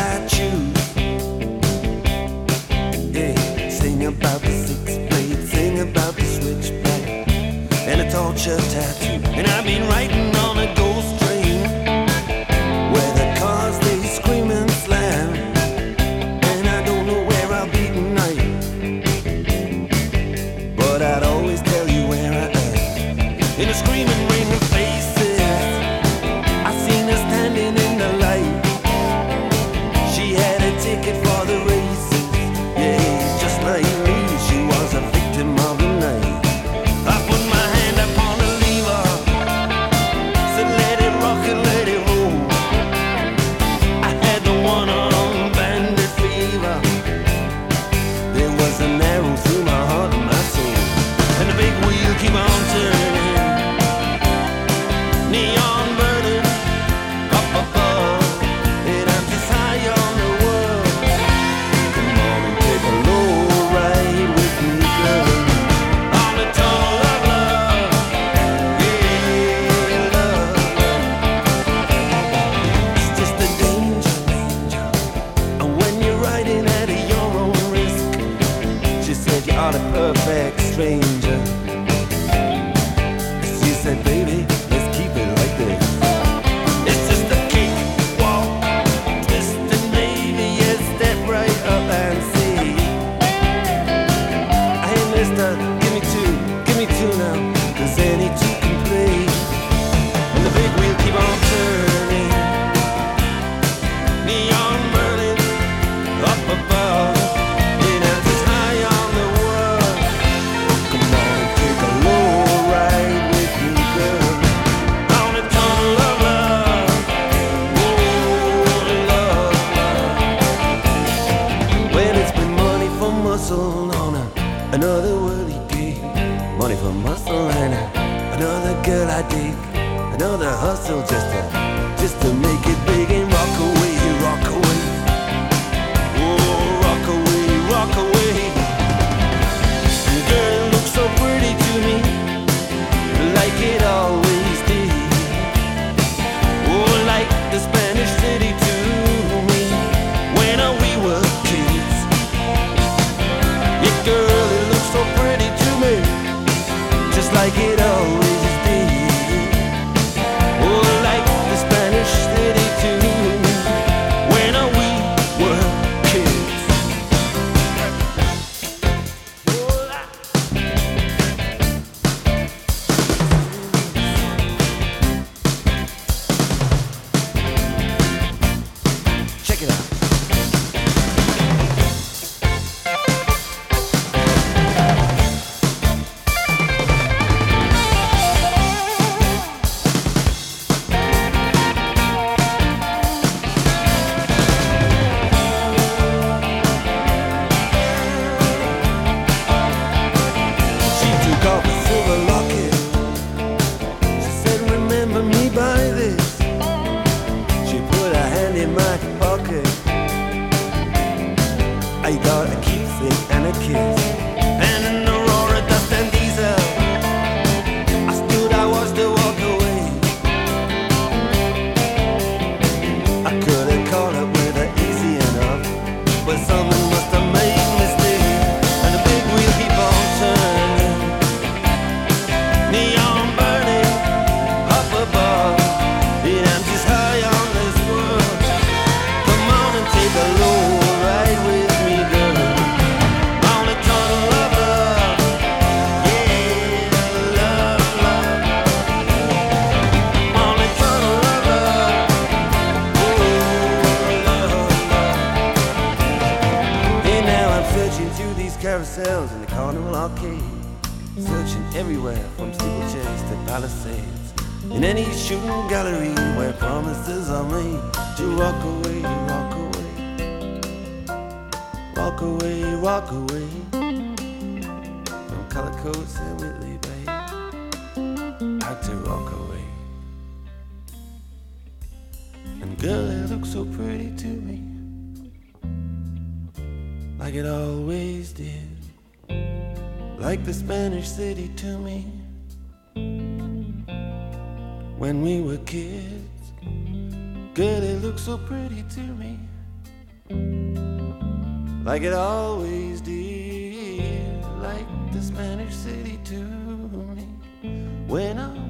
about you. Yeah, sing about the six blade, sing about the switchblade, and a torture tattoo. And I've been writing on a gold. not a perfect stranger. alone on a, another worldly gig. Money for muscle and another girl I dig. Another hustle just to, just to make it big and rock away, rock away. Oh, rock away, rock away. like it. everywhere from steeplechase to palisades. In any shooting gallery where promises are made to walk away, walk away, walk away, walk away from color coats and Whitley Bay. Had to walk away. And girl, it looked so pretty to me, like it always did like the Spanish city to me. When we were kids. Girl, it looked so pretty to me, like it always did, like the Spanish city to me. When I